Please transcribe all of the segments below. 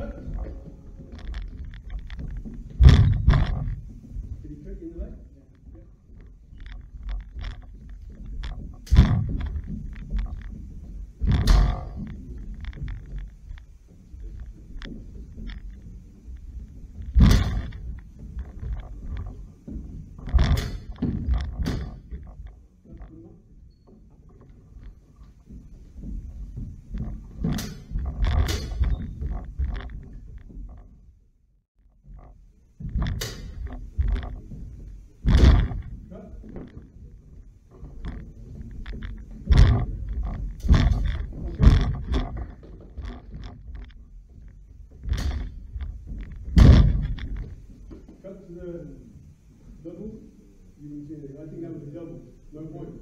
Cut, Did he cut you in the leg? Yeah. Cut, put him up. Cut. Okay. Cut to the double. You see it. I think that was a double. No point.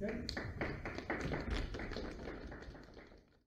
Okay?